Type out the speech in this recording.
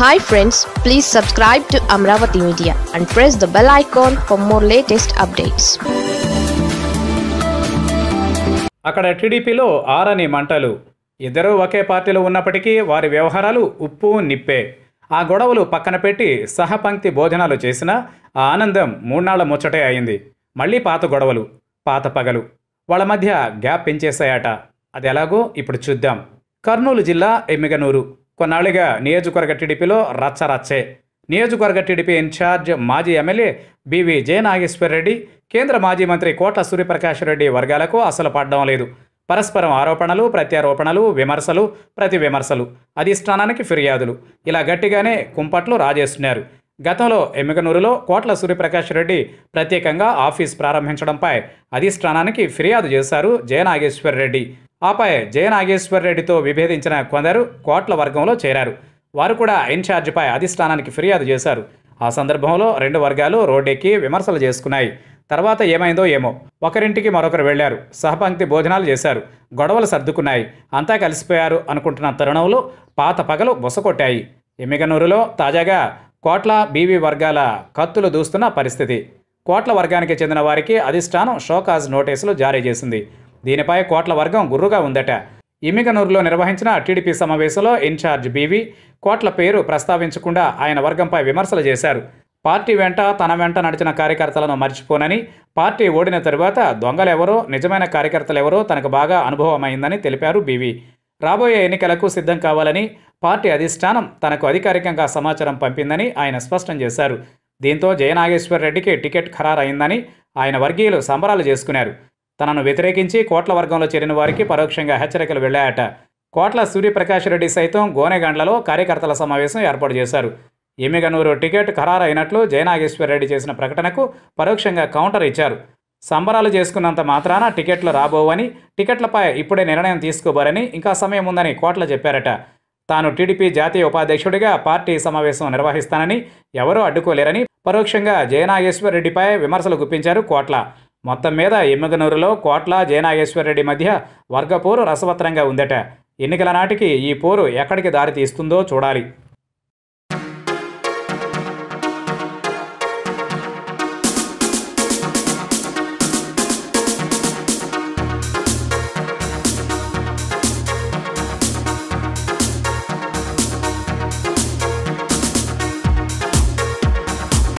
Hi friends please subscribe to Amaravati media and press the bell icon for more latest updates అక్కడ టీడీపీలో ఆరని మంటలు. ఇద్దరూ ఒకే పార్టీలో ఉన్నప్పటికీ వారి వ్యవహారాలు ఉప్పు నిప్పే. ఆ గొడవలు పక్కన పెట్టి సహపంక్తి భోజనాలు చేసిన ఆ ఆనందం మూడ్నాళ్ళ ముచ్చటే అయింది. మళ్ళీ పాత గొడవలు పాత పగలు. వాళ్ళ మధ్య గ్యాప్ పెంచేశాయట. అది ఎలాగో ఇప్పుడు చూద్దాం. కర్నూలు జిల్లా ఎమ్మిగనూరు. కొన్నాళ్ళుగా నియోజకవర్గ టీడీపీలో రచ్చరచ్చే. నియోజకవర్గ టీడీపీ ఇన్ఛార్జ్ మాజీ ఎమ్మెల్యే బివి జయనాగేశ్వరరెడ్డి కేంద్ర మాజీ మంత్రి కోట్ల సూర్యప్రకాష్ రెడ్డి వర్గాలకు అసలు పడడం లేదు. పరస్పరం ఆరోపణలు ప్రత్యారోపణలు విమర్శలు ప్రతి విమర్శలు. అధిష్టానానికి ఫిర్యాదులు. ఇలా గట్టిగానే కుంపట్లు రాజేస్తున్నారు. గతంలో ఎమ్మిగనూరులో కోట్ల సూర్యప్రకాష్ రెడ్డి ప్రత్యేకంగా ఆఫీస్ ప్రారంభించడంపై అధిష్టానానికి ఫిర్యాదు చేశారు జయనాగేశ్వర్ రెడ్డి ఆపై జయనాగేశ్వరరెడ్డితో విభేదించిన కొందరు కోట్ల వర్గంలో చేరారు. వారు కూడా ఇన్ఛార్జిపై అధిష్టానానికి ఫిర్యాదు చేశారు. ఆ సందర్భంలో రెండు వర్గాలు రోడ్డెక్కి విమర్శలు చేసుకున్నాయి. తర్వాత ఏమైందో ఏమో. ఒకరింటికి మరొకరు వెళ్ళారు. సహపంక్తి భోజనాలు చేశారు. గొడవలు సర్దుకున్నాయి. అంతా కలిసిపోయారు అనుకుంటున్న తరుణంలో పాత పగలు బుసకొట్టాయి ఎమ్మిగనూరులో తాజాగా కోట్ల బీవీ వర్గాల కత్తులు దూస్తున్న పరిస్థితి. కోట్ల వర్గానికి చెందిన వారికి అధిష్టానం షోకాజ్ నోటీసులు జారీ చేసింది. దీనిపై కోట్ల వర్గం గుర్రుగా ఉందట. ఇమ్మిగనూరులో నిర్వహించిన టీడీపీ సమావేశంలో ఇన్ఛార్జ్ బీవీ కోట్ల పేరు ప్రస్తావించకుండా ఆయన వర్గంపై విమర్శలు చేశారు. పార్టీ వెంట తన వెంట నడిచిన కార్యకర్తలను మర్చిపోనని పార్టీ ఓడిన తరువాత దొంగలెవరో నిజమైన కార్యకర్తలెవరో తనకు బాగా అనుభవమైందని తెలిపారు బీవీ. రాబోయే ఎన్నికలకు సిద్ధం కావాలని పార్టీ అధిష్టానం తనకు అధికారికంగా సమాచారం పంపిందని ఆయన స్పష్టం చేశారు. దీంతో జయనాగేశ్వర్ రెడ్డికి టికెట్ ఖరారైందని ఆయన వర్గీయులు సంబరాలు చేసుకున్నారు. తనను వ్యతిరేకించి కోట్ల వర్గంలో చేరిన వారికి పరోక్షంగా హెచ్చరికలు వెళ్ళాయట కోట్ల సూర్యప్రకాష్ రెడ్డి సైతం గోనెగండ్లలో కార్యకర్తల సమావేశం ఏర్పాటు చేశారు. ఎమ్మిగనూరు టికెట్ ఖరారైనట్లు జయనాగేశ్వర్ రెడ్డి చేసిన ప్రకటనకు పరోక్షంగా కౌంటర్ ఇచ్చారు. సంబరాలు చేసుకున్నంత మాత్రాన టికెట్లు రాబోవని టికెట్లపై ఇప్పుడే నిర్ణయం తీసుకోబోరని ఇంకా సమయం ఉందని కోట్ల చెప్పారట. తాను టీడీపీ జాతీయ ఉపాధ్యక్షుడిగా పార్టీ సమావేశం నిర్వహిస్తానని ఎవరూ అడ్డుకోలేరని పరోక్షంగా జయనాగేశ్వర్ రెడ్డిపై విమర్శలు గుప్పించారు కోట్ల. మొత్తం మీద ఎమ్మిగనూరులో కోట్ల జయనాగేశ్వరరెడ్డి మధ్య వర్గపోరు రసవత్రంగా ఉందట. ఎన్నికల నాటికి ఈ పోరు ఎక్కడికి దారి తీస్తుందో చూడాలి.